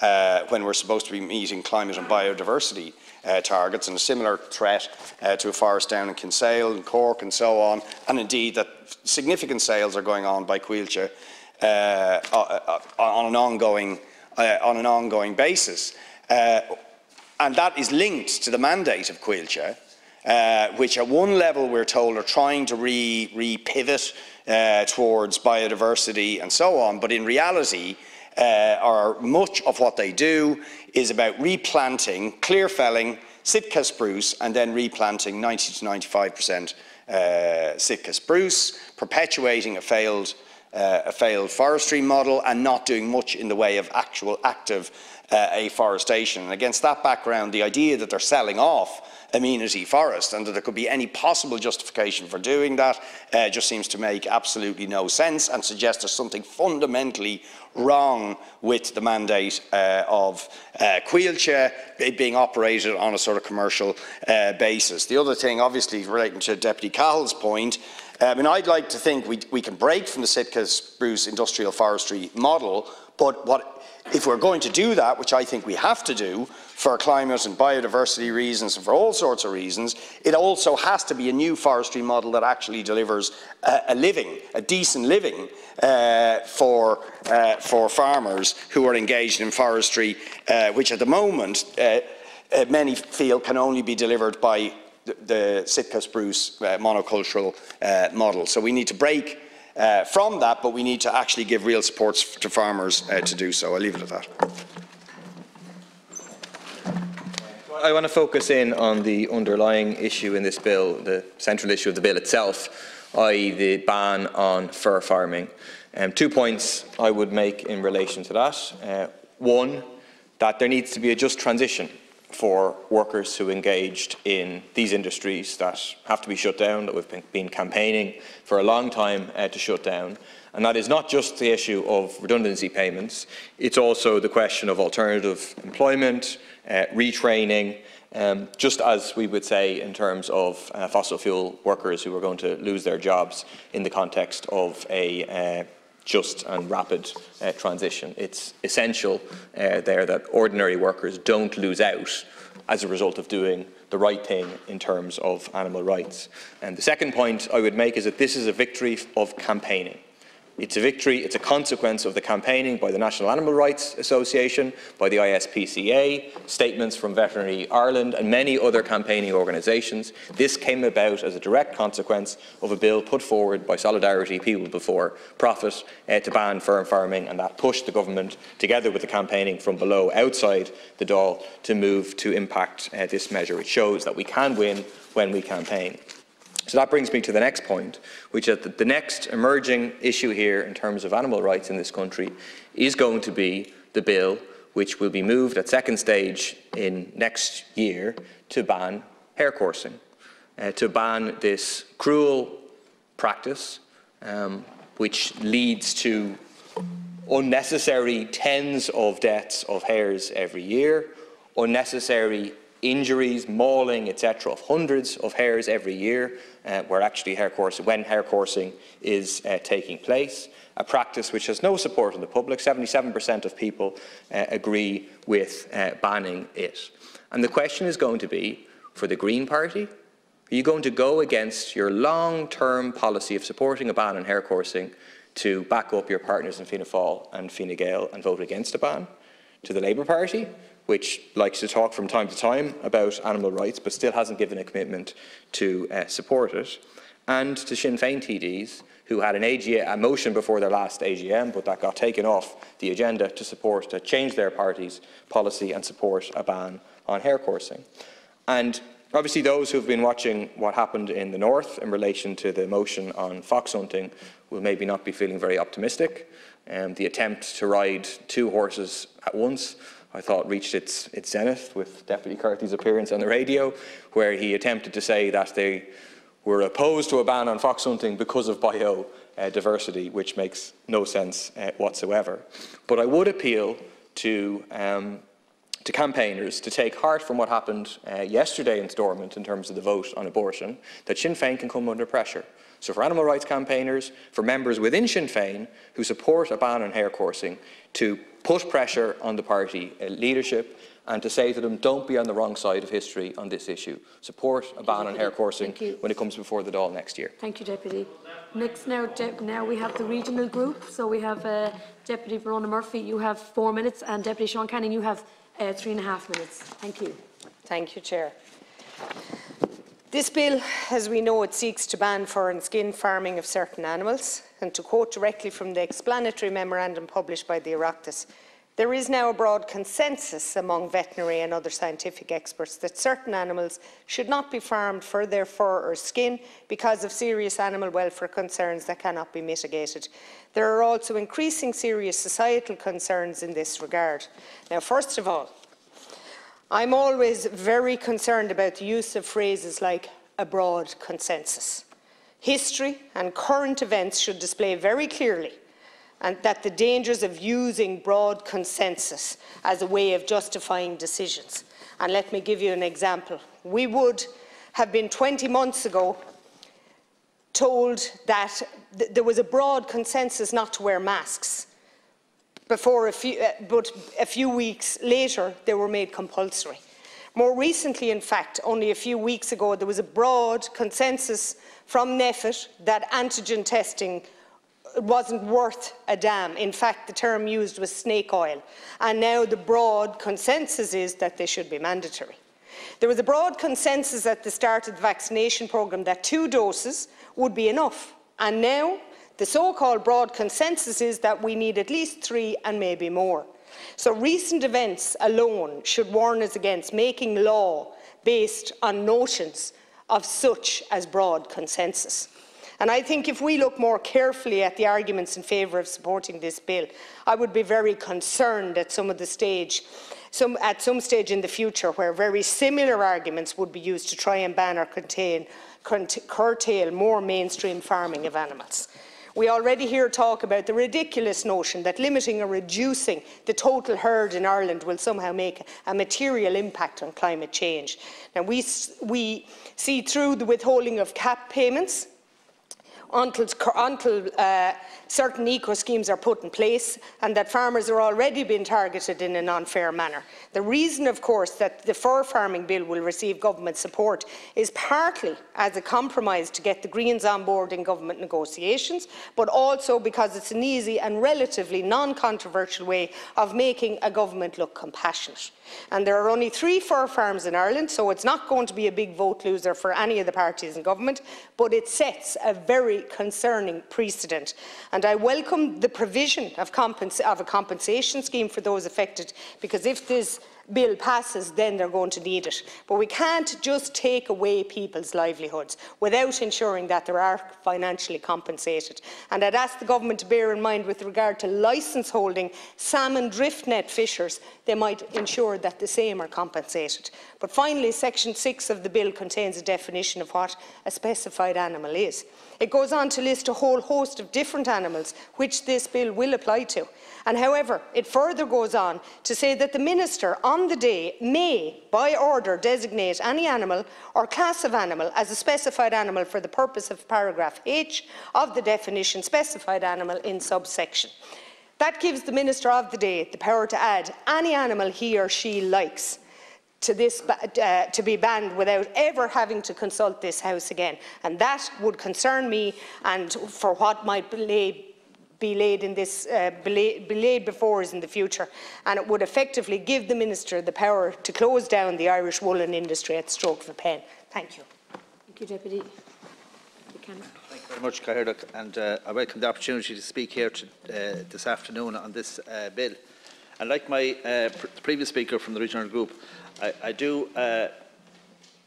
uh, when we're supposed to be meeting climate and biodiversity uh, targets and a similar threat uh, to a forest down in Kinsale and Cork and so on, and indeed that significant sales are going on by Coillte uh, uh, uh, on an ongoing on an ongoing basis. and that is linked to the mandate of Coillte uh, which at one level we're told are trying to re, re pivot uh, towards biodiversity and so on, but in reality, uh, are much of what they do is about replanting, clear felling, Sitka spruce, and then replanting 90 to 95 percent uh, Sitka spruce, perpetuating a failed, uh, a failed forestry model and not doing much in the way of actual active uh, afforestation. And against that background, the idea that they're selling off amenity forest and that there could be any possible justification for doing that uh, just seems to make absolutely no sense and suggests there's something fundamentally wrong with the mandate uh, of uh, being operated on a sort of commercial uh, basis. The other thing, obviously, relating to Deputy Cahill's point, I mean, I'd like to think we, we can break from the Sitka spruce industrial forestry model, but what if we're going to do that, which I think we have to do for climate and biodiversity reasons and for all sorts of reasons, it also has to be a new forestry model that actually delivers a, a living, a decent living uh, for, uh, for farmers who are engaged in forestry, uh, which at the moment uh, uh, many feel can only be delivered by the, the Sitka spruce uh, monocultural model. So we need to break uh, from that, but we need to actually give real supports to farmers uh, to do so. I'll leave it at that. I want to focus in on the underlying issue in this bill, the central issue of the bill itself, i.e. the ban on fur farming. Um, two points I would make in relation to that. Uh, one, that there needs to be a just transition for workers who engaged in these industries that have to be shut down, that we've been, campaigning for a long time uh, to shut down. And that is not just the issue of redundancy payments, it's also the question of alternative employment, uh, retraining, um, just as we would say in terms of uh, fossil fuel workers who are going to lose their jobs in the context of a uh, just and rapid uh, transition. It's essential uh, there that ordinary workers don't lose out as a result of doing the right thing in terms of animal rights. And the second point I would make is that this is a victory of campaigning. It's a victory, it's a consequence of the campaigning by the National Animal Rights Association, by the ISPCA, statements from Veterinary Ireland and many other campaigning organisations. This came about as a direct consequence of a bill put forward by Solidarity People Before Profit uh, to ban fur farming and that pushed the government, together with the campaigning from below outside the Dáil, to move to impact uh, this measure. It shows that we can win when we campaign. So that brings me to the next point, which is that the next emerging issue here in terms of animal rights in this country is going to be the bill which will be moved at second stage in next year to ban hare coursing, uh, to ban this cruel practice um, which leads to unnecessary tens of deaths of hares every year, unnecessary injuries, mauling, etc., of hundreds of hares every year, uh, where actually hare coursing, when hare coursing is uh, taking place. A practice which has no support in the public. 77% of people uh, agree with uh, banning it. And the question is going to be for the Green Party. Are you going to go against your long-term policy of supporting a ban on hare coursing to back up your partners in Fianna Fáil and Fine Gael and vote against a ban? To the Labour Party, which likes to talk from time to time about animal rights but still hasn't given a commitment to uh, support it, and to Sinn Féin TDs who had an AGM, a motion before their last AGM, but that got taken off the agenda to support, to change their party's policy and support a ban on hare coursing. And obviously those who have been watching what happened in the north in relation to the motion on fox hunting will maybe not be feeling very optimistic. Um, the attempt to ride two horses at once I thought reached its, its zenith with Deputy Carthy's appearance on the radio, where he attempted to say that they were opposed to a ban on fox hunting because of biodiversity, uh, which makes no sense uh, whatsoever. But I would appeal to, um, to campaigners to take heart from what happened uh, yesterday in Stormont in terms of the vote on abortion, that Sinn Féin can come under pressure. So for animal rights campaigners, for members within Sinn Féin who support a ban on hare coursing, to put pressure on the party uh, leadership and to say to them, don't be on the wrong side of history on this issue. Support a ban on hare coursing when it comes before the Dáil next year. Thank you, Deputy. Next now, now we have the regional group. So we have uh, Deputy Verona Murphy, you have four minutes, and Deputy Sean Canney, you have uh, three and a half minutes. Thank you. Thank you, Chair. This bill, as we know, it seeks to ban fur and skin farming of certain animals. And to quote directly from the explanatory memorandum published by the Oireachtas, there is now a broad consensus among veterinary and other scientific experts that certain animals should not be farmed for their fur or skin because of serious animal welfare concerns that cannot be mitigated. There are also increasing serious societal concerns in this regard. Now, first of all, I'm always very concerned about the use of phrases like a broad consensus. History and current events should display very clearly and that the dangers of using broad consensus as a way of justifying decisions. And let me give you an example. We would have been 20 months ago told that th there was a broad consensus not to wear masks. Before a few, uh, but a few weeks later, they were made compulsory. More recently, in fact, only a few weeks ago, there was a broad consensus from NPHET that antigen testing wasn't worth a damn. In fact, the term used was snake oil. And now the broad consensus is that they should be mandatory. There was a broad consensus at the start of the vaccination programme that two doses would be enough. And now the so-called broad consensus is that we need at least three and maybe more. So recent events alone should warn us against making law based on notions of such as broad consensus. And I think if we look more carefully at the arguments in favour of supporting this bill, I would be very concerned at some of the stage, some, at some stage in the future where very similar arguments would be used to try and ban or contain, curtail more mainstream farming of animals. We already hear talk about the ridiculous notion that limiting or reducing the total herd in Ireland will somehow make a material impact on climate change. Now, we, we see through the withholding of cap payments until, until uh, certain eco-schemes are put in place and that farmers are already being targeted in an unfair manner. The reason, of course, that the fur farming bill will receive government support is partly as a compromise to get the Greens on board in government negotiations, but also because it's an easy and relatively non-controversial way of making a government look compassionate. And there are only three fur farms in Ireland, so it's not going to be a big vote loser for any of the parties in government, but it sets a very concerning precedent. And I welcome the provision of, of a compensation scheme for those affected, because if this bill passes, then they're going to need it. But we can't just take away people's livelihoods without ensuring that they are financially compensated. And I'd ask the government to bear in mind with regard to licence holding salmon drift net fishers, they might ensure that the same are compensated. But finally, section 6 of the bill contains a definition of what a specified animal is. It goes on to list a whole host of different animals which this bill will apply to. And however, it further goes on to say that the Minister on the day may, by order, designate any animal or class of animal as a specified animal for the purpose of paragraph H of the definition specified animal in subsection. That gives the Minister of the day the power to add any animal he or she likes to, this, uh, to be banned without ever having to consult this House again. And that would concern me and for what might lay, be laid, in this, uh, be, laid, be laid before us in the future. And it would effectively give the Minister the power to close down the Irish woolen industry at stroke of a pen. Thank you. Thank you, Deputy. Thank you very much, Cathaoirleach, and uh, I welcome the opportunity to speak here to, uh, this afternoon on this uh, bill. And like my uh, pr previous speaker from the regional group, I, I do uh,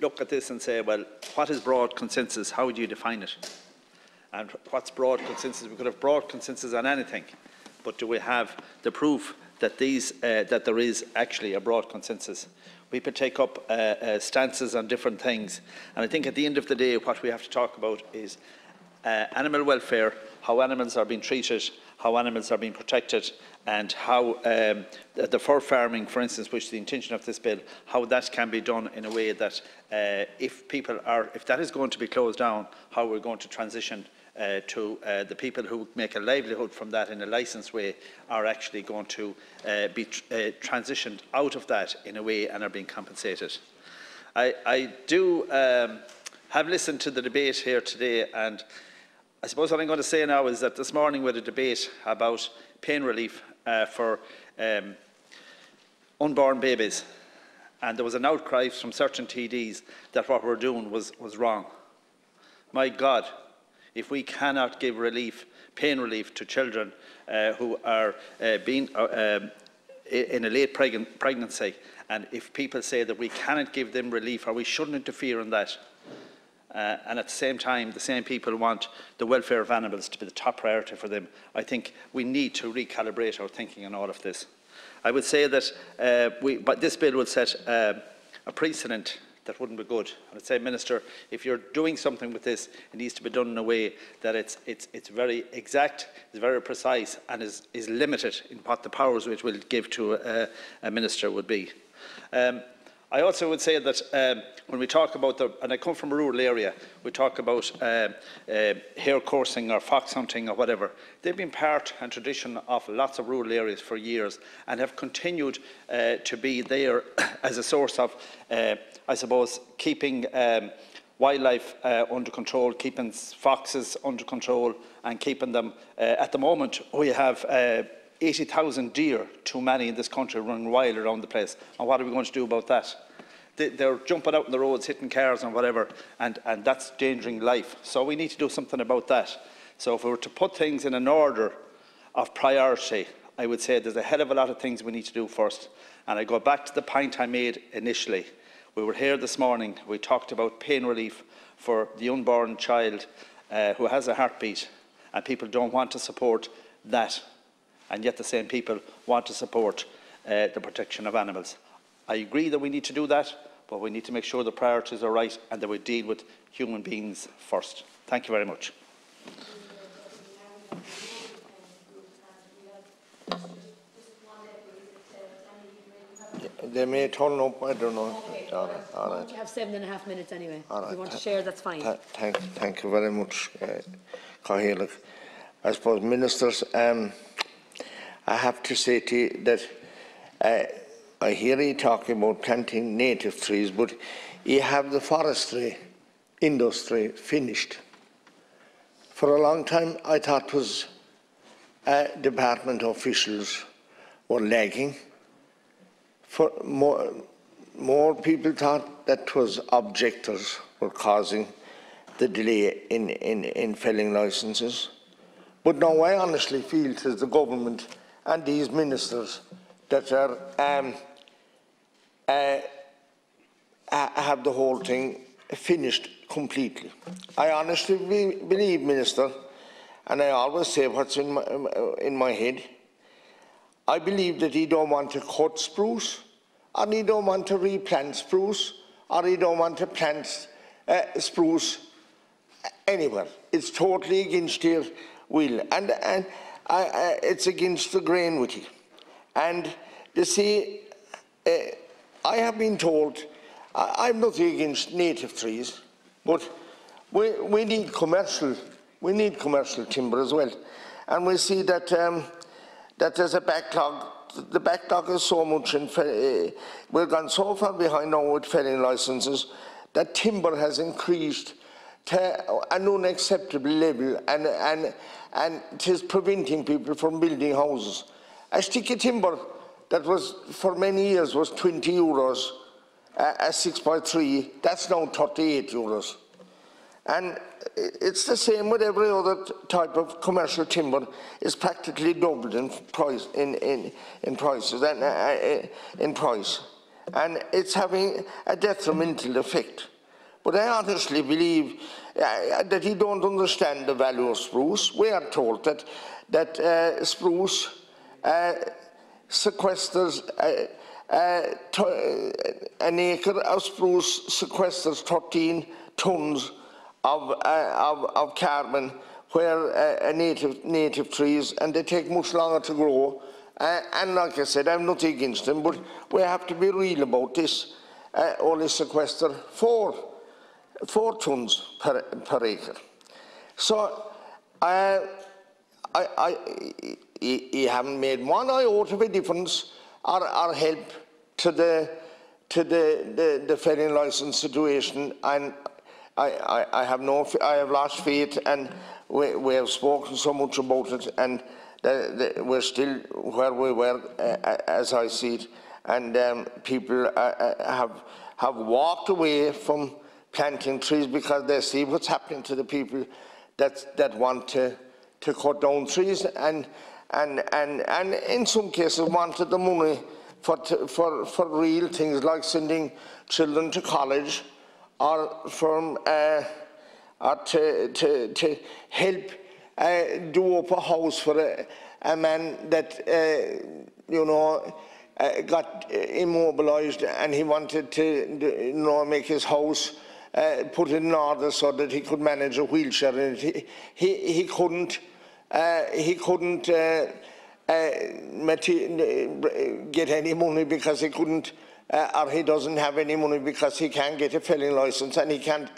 look at this and say, well, what is broad consensus? How do you define it? And what's broad consensus? We could have broad consensus on anything, but do we have the proof that, these, uh, that there is actually a broad consensus? We could take up uh, uh, stances on different things, and I think at the end of the day, what we have to talk about is uh, animal welfare, how animals are being treated, how animals are being protected, and how um, the, the fur farming, for instance, which is the intention of this bill, how that can be done in a way that uh, if people are, if that is going to be closed down, how we're going to transition uh, to uh, the people who make a livelihood from that in a licensed way are actually going to uh, be tr uh, transitioned out of that in a way and are being compensated. I, I do um, have listened to the debate here today and I suppose what I'm going to say now is that this morning we had a debate about pain relief uh, for um, unborn babies and there was an outcry from certain TDs that what we're doing was, was wrong. My God, if we cannot give relief, pain relief to children uh, who are uh, being uh, um, in a late preg pregnancy, and if people say that we cannot give them relief or we shouldn't interfere in that, uh, and at the same time the same people want the welfare of animals to be the top priority for them, I think we need to recalibrate our thinking on all of this. I would say that uh, we, but this bill will set uh, a precedent that wouldn't be good. I would say, Minister, if you're doing something with this, it needs to be done in a way that it's, it's, it's very exact, it's very precise, and is, is limited in what the powers which will give to a, a Minister would be. Um, I also would say that um, when we talk about the, and I come from a rural area, we talk about uh, uh, hare coursing or fox hunting or whatever. They've been part and tradition of lots of rural areas for years and have continued uh, to be there as a source of, uh, I suppose, keeping um, wildlife uh, under control, keeping foxes under control and keeping them, uh, at the moment, we have 80,000 deer, too many in this country, running wild around the place. And what are we going to do about that? They, they're jumping out on the roads, hitting cars and whatever, and, and that's endangering life. So we need to do something about that. So if we were to put things in an order of priority, I would say there's a hell of a lot of things we need to do first. And I go back to the point I made initially. We were here this morning, we talked about pain relief for the unborn child uh, who has a heartbeat, and people don't want to support that and yet the same people want to support uh, the protection of animals. I agree that we need to do that, but we need to make sure the priorities are right and that we deal with human beings first. Thank you very much. They may turn up, I don't know. All right, all right. You have seven and a half minutes anyway. All If right. you want to share, that's fine. Th- Thank, thank you very much, uh, Cahill. I suppose, ministers, um, I have to say to you that uh, I hear you talking about planting native trees, but you have the forestry industry finished. For a long time, I thought it was uh, department officials were lagging. For more, more people thought that was objectors were causing the delay in, in, in felling licences. But now I honestly feel is the government and these ministers that are um, uh, have the whole thing finished completely. I honestly be- believe, Minister, and I always say what's in my, in my head, I believe that he don't want to cut spruce, and he don't want to replant spruce, or he don't want to plant uh, spruce anywhere. It's totally against your will, and, and I, I, it's against the grain with you. And you see, uh, I have been told, I, I'm nothing against native trees, but we, we need commercial, we need commercial timber as well. And we see that, um, that there's a backlog. The backlog is so much, in, uh, we've gone so far behind now with felling licenses that timber has increased to an unacceptable level and, and, and it is preventing people from building houses. A stick of timber that was for many years was 20 euros, uh, a 6.3, that's now 38 euros. And it's the same with every other type of commercial timber. It's practically doubled in price, in, in, in prices and uh, uh, in price, and it's having a detrimental effect. But I honestly believe uh, that he don't understand the value of spruce. We are told that that uh, spruce uh, sequesters. Uh, an acre of spruce sequesters 13 tons of, uh, of, of carbon, where uh, native, native trees, and they take much longer to grow. Uh, and like I said, I'm not against them, but we have to be real about this. Uh, only sequester four, four tons per, per acre. So, uh, I, I, he haven't made one iota of a difference or, or help to the to the, the, the license situation, and I, I, I have no, I have lost faith, and we, we have spoken so much about it, and the, the, we're still where we were, uh, as I see it, and um, people uh, uh, have have walked away from planting trees because they see what's happening to the people that that want to to cut down trees, and and and and in some cases wanted the money for, for, for real things like sending children to college or from, or to, to, help do up a house for a, a man that, you know, uh, got immobilized and he wanted to, you know, make his house uh, put in order so that he could manage a wheelchair it. He, he, he couldn't, uh, he couldn't uh, get any money because he couldn't, uh, or he doesn't have any money because he can't get a felling license and he can't,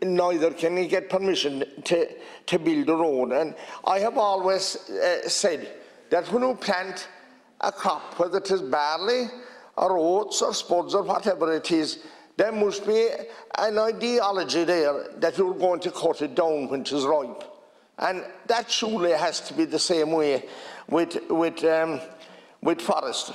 neither can he get permission to, to build a road. And I have always uh, said that when you plant a crop, whether it is barley or oats or spuds or whatever it is, there must be an ideology there that you're going to cut it down when it is ripe. And that surely has to be the same way with, with, um, with forest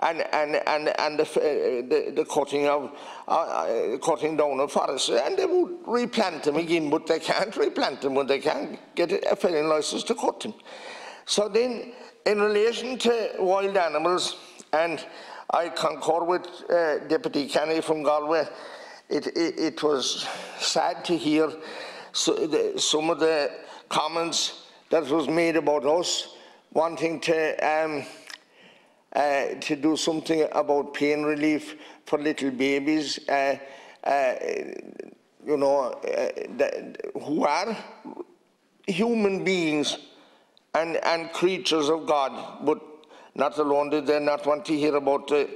and, and, and, and the, uh, the, the cutting, of, uh, uh, cutting down of forests. And they would replant them again, but they can't replant them when they can't get a felling license to cut them. So then, in relation to wild animals, and I concur with uh, Deputy Canney from Galway, it, it, it was sad to hear some of the comments that was made about us wanting to um, uh, to do something about pain relief for little babies, uh, uh, you know, uh, that, who are human beings and, and creatures of God, but not alone did they not want to hear about the,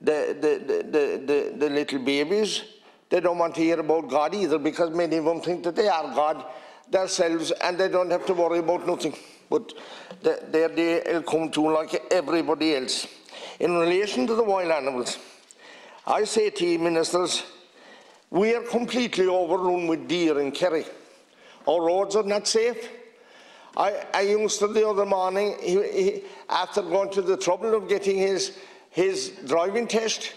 the, the, the, the, the little babies. They don't want to hear about God either because many of them think that they are God themselves and they don't have to worry about nothing. But the- their day will come to like everybody else. In relation to the wild animals, I say to you, ministers, we are completely overrun with deer in Kerry. Our roads are not safe. I, a youngster the other morning, he, he, after going to the trouble of getting his, his driving test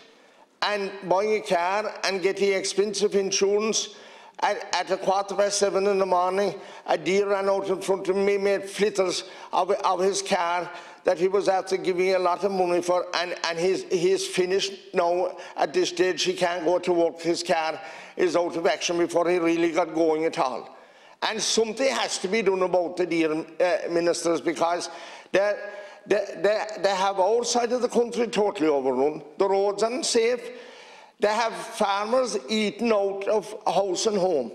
and buying a car and getting expensive insurance, at, at a quarter past seven in the morning, a deer ran out in front of me, made flitters of, of his car that he was after giving a lot of money for, and, and he's, he's finished now. At this stage, he can't go to work. His car is out of action before he really got going at all. And something has to be done about the deer uh, ministers because they, they, they, they have our side of the country totally overrun. The roads are unsafe. They have farmers eating out of house and home.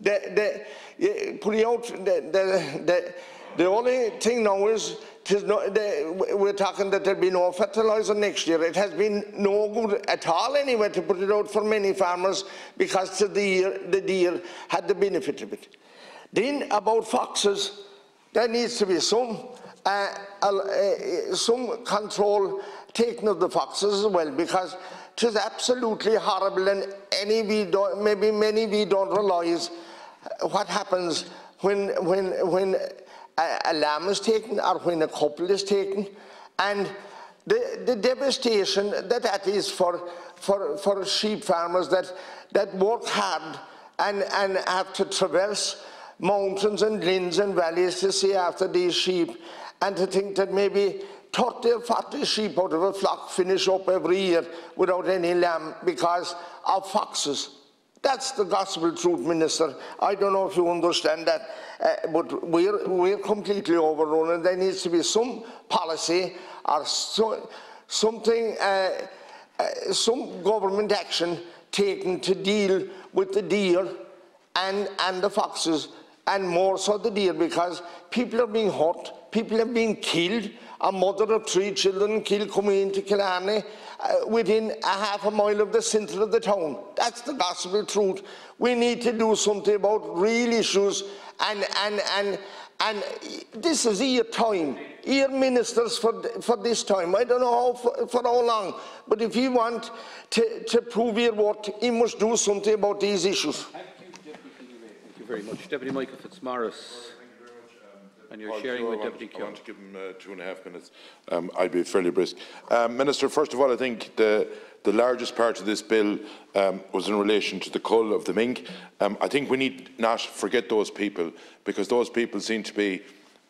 They, they, putting out the, the, the, the only thing now is not, they, we're talking that there'll be no fertiliser next year. It has been no good at all anyway to put it out for many farmers because the deer, the deer had the benefit of it. Then about foxes, there needs to be some, uh, uh, some control taken of the foxes as well because it is absolutely horrible and any we don't, maybe many we don't realise uh, what happens when, when, when a, a lamb is taken or when a couple is taken. And the, the devastation that that is for, for, for sheep farmers that, that work hard and, and have to traverse mountains and glens and valleys to see after these sheep and to think that maybe 30 or 40 sheep out of a flock finish up every year without any lamb because of foxes. That's the gospel truth, Minister. I don't know if you understand that, uh, but we're, we're completely overrun and there needs to be some policy or so, something, uh, uh, some government action taken to deal with the deer and, and the foxes and more so the deer because people are being hurt, people are being killed. A mother of three children killed coming into Killarney uh, within a half a mile of the centre of the town. That's the gospel truth. We need to do something about real issues and, and, and, and this is your time, your ministers for, for this time. I don't know how, for, for how long, but if you want to, to prove your worth, you must do something about these issues Thank you, Deputy Thank you very much. Deputy Michael Fitzmaurice. And you're sharing with Deputy I want to give him uh, two and a half minutes. Um, I'll be fairly brisk. Um, Minister, first of all, I think the, the largest part of this bill um, was in relation to the cull of the mink. Um, I think we need not forget those people because those people seem to be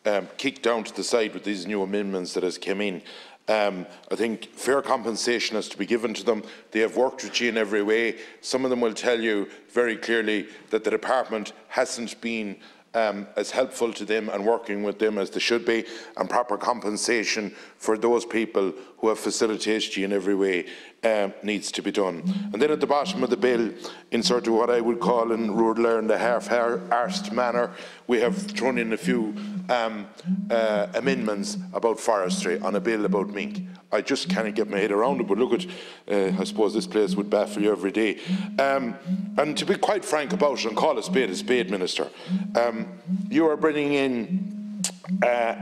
um, kicked down to the side with these new amendments that has come in. Um, I think fair compensation has to be given to them. They have worked with you in every way. Some of them will tell you very clearly that the department hasn't been um, as helpful to them and working with them as they should be, and proper compensation for those people who have facilitated you in every way um, needs to be done. And then at the bottom of the bill, in sort of what I would call in rural Ireland a half-arsed manner, we have thrown in a few um, uh, amendments about forestry on a bill about mink. I just can't get my head around it, but look at, uh, I suppose this place would baffle you every day. Um, and to be quite frank about it and call a spade a spade, Minister, um, you are bringing in uh,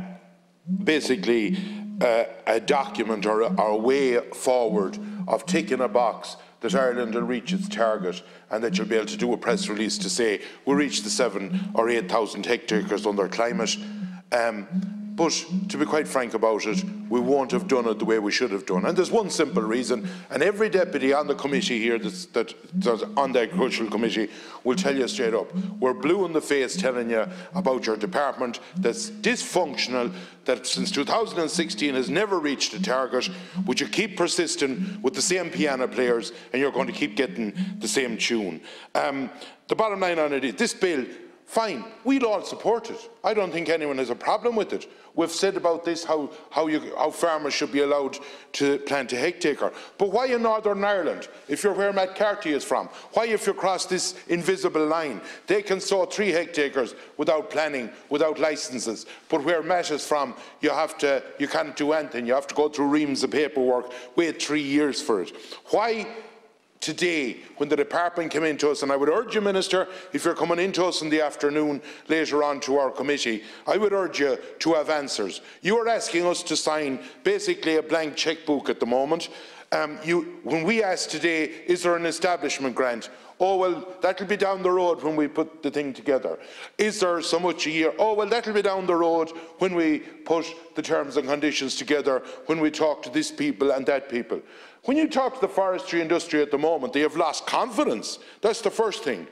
basically uh, a document or a, or a way forward of ticking a box that Ireland will reach its target and that you'll be able to do a press release to say we'll reach the seven or 8,000 hectares under climate. Um, but to be quite frank about it, we won't have done it the way we should have done. And there's one simple reason, and every deputy on the committee here that's, that, that's on the agricultural committee will tell you straight up, we're blue in the face telling you about your department that's dysfunctional, that since 2016 has never reached a target, would you keep persisting with the same piano players and you're going to keep getting the same tune. Um, the bottom line on it is this bill Fine, we'll all support it. I don't think anyone has a problem with it. We've said about this how, how, you, how farmers should be allowed to plant a hectare. But why in Northern Ireland, if you're where Matt Carthy is from? Why if you cross this invisible line? They can sow three hectares without planning, without licenses. But where Matt is from, you, have to, you can't do anything. You have to go through reams of paperwork, wait three years for it. Why today when the department came into us, and I would urge you, Minister, if you're coming into us in the afternoon later on to our committee, I would urge you to have answers. You are asking us to sign basically a blank chequebook at the moment. Um, you, when we asked today, is there an establishment grant? Oh, well, that'll be down the road when we put the thing together. Is there so much a year? Oh, well, that'll be down the road when we put the terms and conditions together, when we talk to this people and that people. When you talk to the forestry industry at the moment, they have lost confidence. That's the first thing.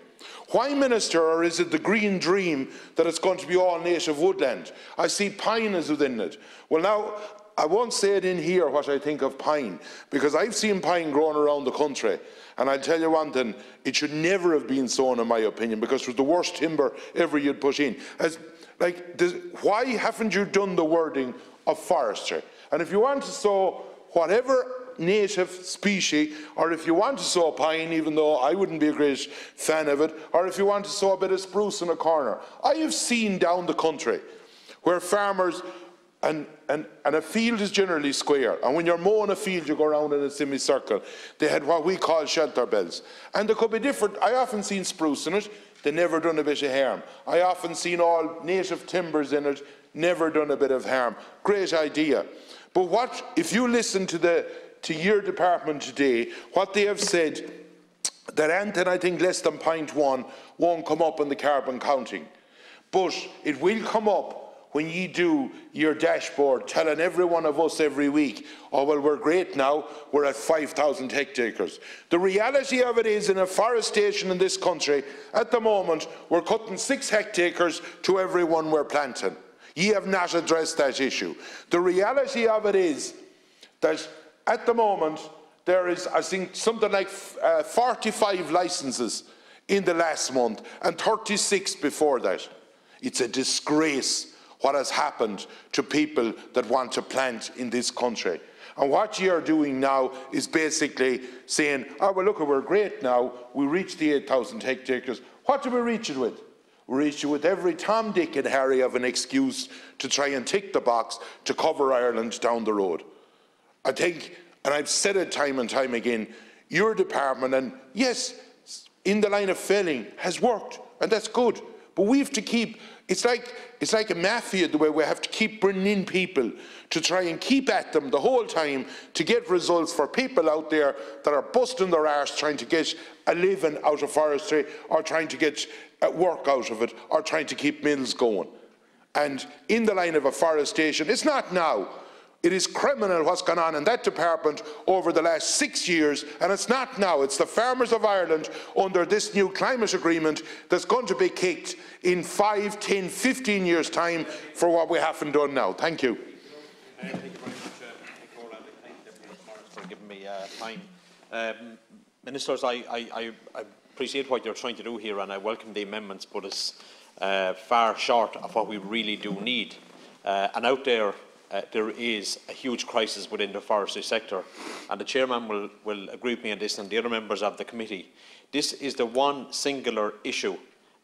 Why, Minister, or is it the green dream that it's going to be all native woodland? I see pine is within it. Well, now, I won't say it in here what I think of pine, because I've seen pine growing around the country. And I'll tell you one thing, it should never have been sown, in my opinion, because it was the worst timber ever you'd put in. As, like, does, why haven't you done the wording of forestry? And if you want to sow whatever native species, or if you want to sow pine, even though I wouldn't be a great fan of it, or if you want to sow a bit of spruce in a corner. I have seen down the country where farmers and, and, and, a field is generally square. And when you're mowing a field, you go around in a semicircle. They had what we call shelter bells. And they could be different. I often seen spruce in it. They never done a bit of harm. I often seen all native timbers in it. Never done a bit of harm. Great idea. But what, if you listen to, the, to your department today, what they have said, that anything I think less than 0.1 won't come up in the carbon counting. But it will come up when you do your dashboard telling every one of us every week, oh, well, we're great now, we're at 5,000 hectares. The reality of it is, in afforestation in this country, at the moment, we're cutting six hectares to every one we're planting. Ye have not addressed that issue. The reality of it is that at the moment, there is, I think, something like uh, 45 licences in the last month and 36 before that. It's a disgrace what has happened to people that want to plant in this country. And what you are doing now is basically saying, oh, well, look, we're great now. We reached the 8,000 hectares. What do we reach it with? We reach it with every Tom, Dick and Harry of an excuse to try and tick the box to cover Ireland down the road. I think, and I've said it time and time again, your department, and yes, in the line of felling, has worked, and that's good. But we have to keep it's like, it's like a mafia the way we have to keep bringing in people to try and keep at them the whole time to get results for people out there that are busting their arse trying to get a living out of forestry or trying to get uh, work out of it or trying to keep mills going. And in the line of afforestation, it's not now. It is criminal what's gone on in that department over the last six years, and it's not now. It's the farmers of Ireland under this new climate agreement that's going to be kicked in 5, 10, 15 years' time for what we haven't done now. Thank you. thank you very much, uh. Um, Ministers, I, I, I, appreciate what you're trying to do here, and I welcome the amendments, but it's uh, far short of what we really do need. Uh, and out there, uh, there is a huge crisis within the forestry sector, and the chairman will, will agree with me on this and the other members of the committee. This is the one singular issue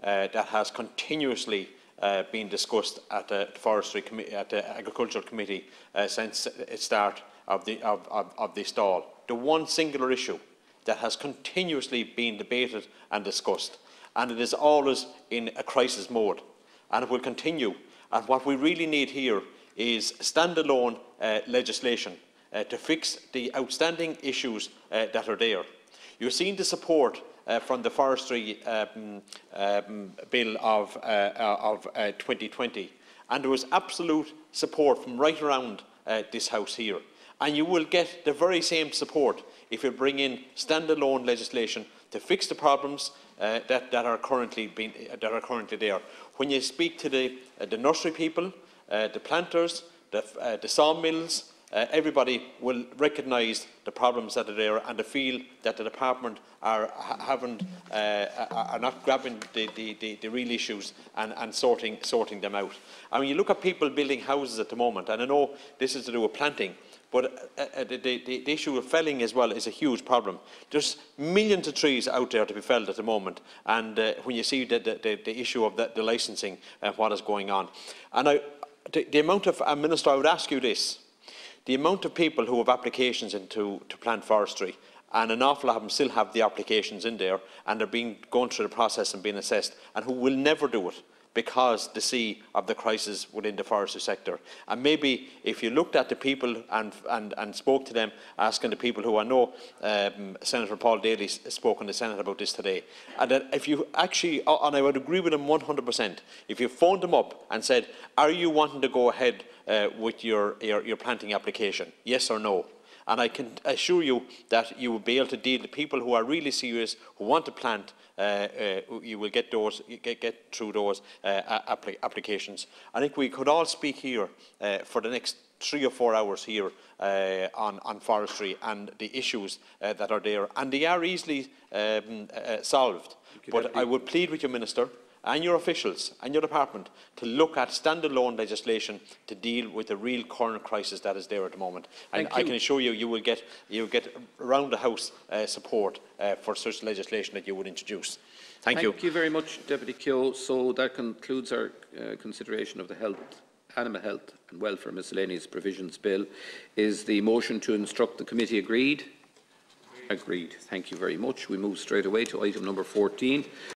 uh, that has continuously uh, been discussed at the forestry committee, at the agricultural committee uh, since its start of the of, of, of the stall. The one singular issue that has continuously been debated and discussed, and it is always in a crisis mode, and it will continue. And what we really need here is standalone uh, legislation uh, to fix the outstanding issues uh, that are there. You're seeing the support uh, from the forestry um, um, bill of, uh, of 2020 uh, and there was absolute support from right around this house here and you will get the very same support if you bring in standalone legislation to fix the problems uh, that, that, are currently being, uh, that are currently there. When you speak to the, uh, the nursery people, uh, the planters, the, uh, the sawmills, uh, everybody will recognise the problems that are there and to feel that the department are, having, uh, are not grabbing the, the, the, the real issues and, and sorting, sorting them out. I mean, you look at people building houses at the moment, and I know this is to do with planting, but uh, uh, the, the, the, issue of felling as well is a huge problem. There's millions of trees out there to be felled at the moment, and uh, when you see the, the, the issue of the, the licensing and what is going on. And I, the, the amount of, uh, Minister, I would ask you this. The amount of people who have applications into to plant forestry, and an awful lot of them still have the applications in there, and they're being going through the process and being assessed, and who will never do it because they see of the crisis within the forestry sector. And maybe if you looked at the people and, and, and spoke to them, asking the people who I know, um, Senator Paul Daly spoke in the Senate about this today, and that if you actually, and I would agree with him 100%, if you phoned them up and said, are you wanting to go ahead uh, with your, your, your planting application, yes or no? And I can assure you that you will be able to deal with people who are really serious, who want to plant, you will get those, get, get through those uh, appli applications. I think we could all speak here uh, for the next three or four hours here uh, on, on forestry and the issues uh, that are there, and they are easily um, uh, solved. But I would plead with you, Minister, and your officials and your department to look at standalone legislation to deal with the real current crisis that is there at the moment. And Thank I you. can assure you, you will get, you will get around the House uh, support uh, for such legislation that you would introduce. Thank, you. Thank you very much, Deputy Kehoe. So that concludes our uh, consideration of the health, Animal Health and Welfare Miscellaneous Provisions Bill. Is the motion to instruct the committee agreed? Agreed. Thank you very much. We move straight away to item number 14.